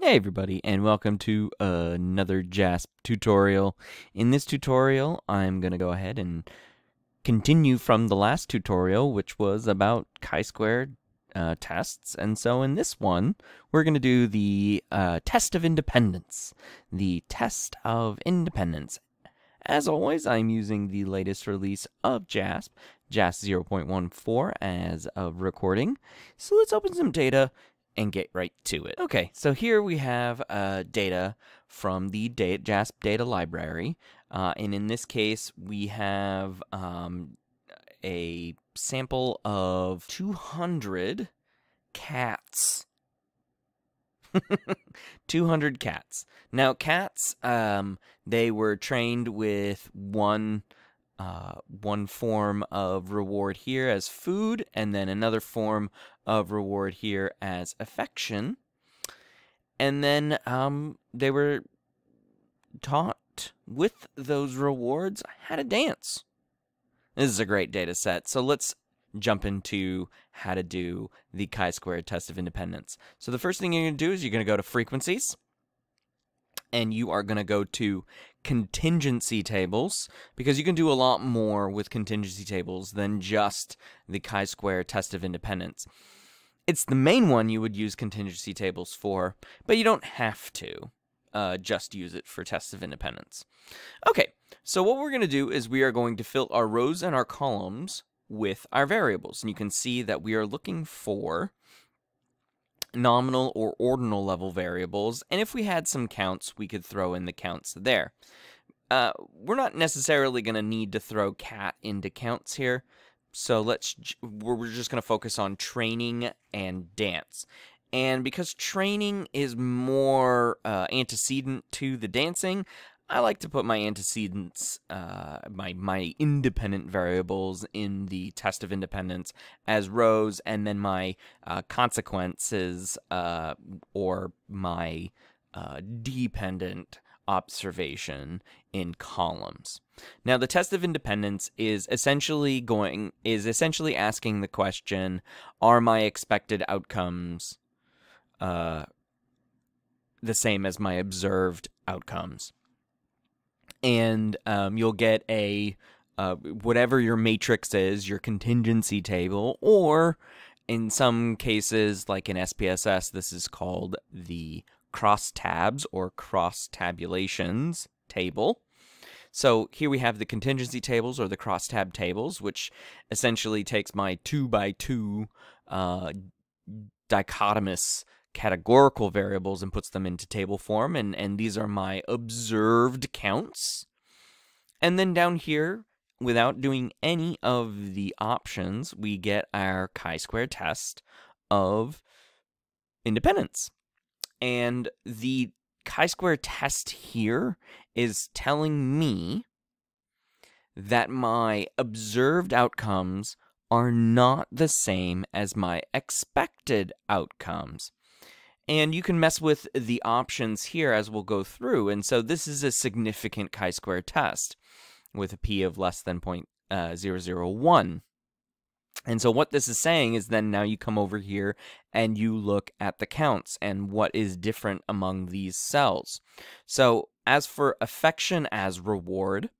Hey everybody and welcome to another JASP tutorial. In this tutorial I'm going to go ahead and continue from the last tutorial which was about chi-squared uh, tests and so in this one we're going to do the uh, test of independence. The test of independence. As always I'm using the latest release of JASP, JASP 0.14 as of recording. So let's open some data and get right to it. Okay, so here we have uh, data from the JASP data library. Uh, and in this case, we have um, a sample of 200 cats. 200 cats. Now, cats, um, they were trained with one uh, one form of reward here as food, and then another form of reward here as affection. And then um, they were taught with those rewards how to dance. This is a great data set. So let's jump into how to do the chi-squared test of independence. So the first thing you're going to do is you're going to go to frequencies and you are going to go to contingency tables because you can do a lot more with contingency tables than just the chi-square test of independence. It's the main one you would use contingency tables for, but you don't have to uh, just use it for tests of independence. Okay, so what we're going to do is we are going to fill our rows and our columns with our variables. And you can see that we are looking for nominal or ordinal level variables, and if we had some counts, we could throw in the counts there. Uh, we're not necessarily going to need to throw cat into counts here, so let's we're just going to focus on training and dance. And because training is more uh, antecedent to the dancing, I like to put my antecedents, uh, my my independent variables in the test of independence as rows, and then my uh, consequences uh, or my uh, dependent observation in columns. Now, the test of independence is essentially going is essentially asking the question: Are my expected outcomes uh, the same as my observed outcomes? And um, you'll get a uh, whatever your matrix is, your contingency table, or in some cases, like in SPSS, this is called the cross tabs or cross tabulations table. So here we have the contingency tables or the crosstab tables, which essentially takes my two by two uh, dichotomous categorical variables and puts them into table form. And, and these are my observed counts. And then down here, without doing any of the options, we get our chi-square test of independence. And the chi-square test here is telling me that my observed outcomes are not the same as my expected outcomes. And you can mess with the options here as we'll go through. And so this is a significant chi-square test with a p of less than uh, 0.001. And so what this is saying is then now you come over here and you look at the counts and what is different among these cells. So as for affection as reward,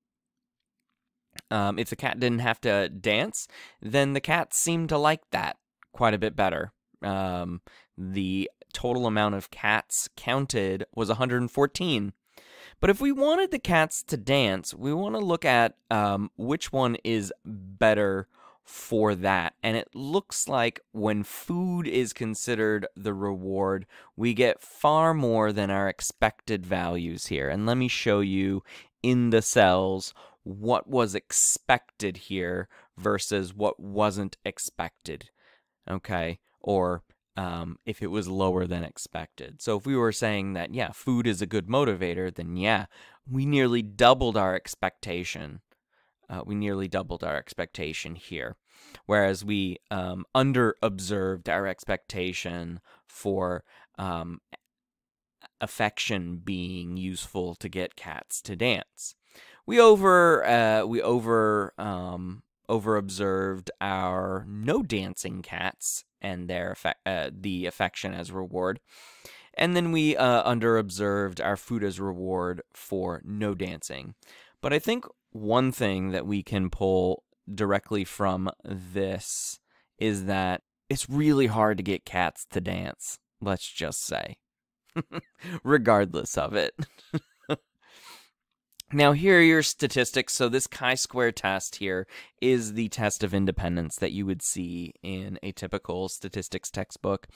um, if the cat didn't have to dance, then the cats seem to like that quite a bit better. Um, the total amount of cats counted was 114. But if we wanted the cats to dance, we want to look at um, which one is better for that. And it looks like when food is considered the reward, we get far more than our expected values here. And let me show you in the cells what was expected here versus what wasn't expected. Okay, or um, if it was lower than expected. So if we were saying that, yeah, food is a good motivator, then yeah, we nearly doubled our expectation. Uh, we nearly doubled our expectation here. Whereas we um, under observed our expectation for um, affection being useful to get cats to dance. We over uh, we over um, over observed our no dancing cats and their uh, the affection as reward. And then we uh, under observed our food as reward for no dancing. But I think one thing that we can pull directly from this is that it's really hard to get cats to dance, let's just say, regardless of it. Now, here are your statistics. So, this chi square test here is the test of independence that you would see in a typical statistics textbook.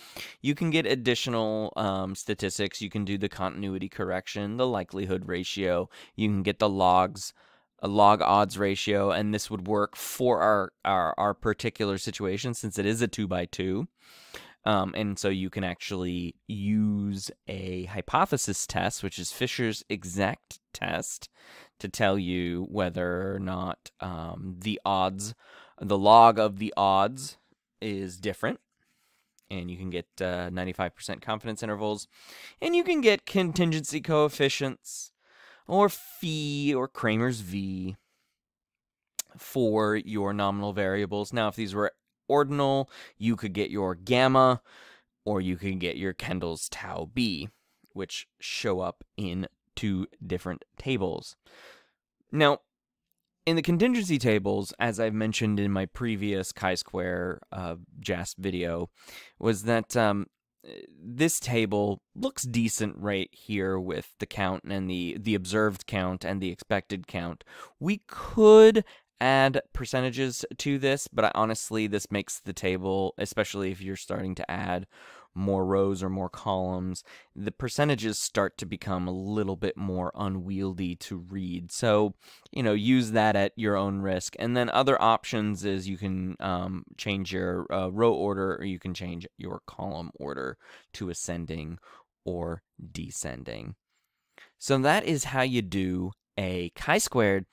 You can get additional um, statistics. You can do the continuity correction, the likelihood ratio. You can get the logs, a log odds ratio, and this would work for our, our, our particular situation since it is a two by two. Um, and so you can actually use a hypothesis test, which is Fisher's exact test, to tell you whether or not um, the odds, the log of the odds is different. And you can get uh, 95% confidence intervals. And you can get contingency coefficients or phi or Cramer's V for your nominal variables. Now, if these were ordinal, you could get your gamma, or you could get your Kendall's tau b, which show up in two different tables. Now, in the contingency tables, as I've mentioned in my previous chi-square uh, video, was that um, this table looks decent right here with the count and the, the observed count and the expected count. We could add percentages to this, but I, honestly, this makes the table, especially if you're starting to add more rows or more columns, the percentages start to become a little bit more unwieldy to read. So, you know, use that at your own risk. And then other options is you can um, change your uh, row order or you can change your column order to ascending or descending. So that is how you do a chi-squared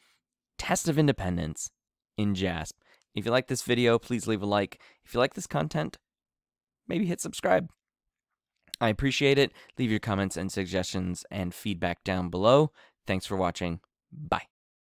test of independence in JASP. If you like this video, please leave a like. If you like this content, maybe hit subscribe. I appreciate it. Leave your comments and suggestions and feedback down below. Thanks for watching. Bye.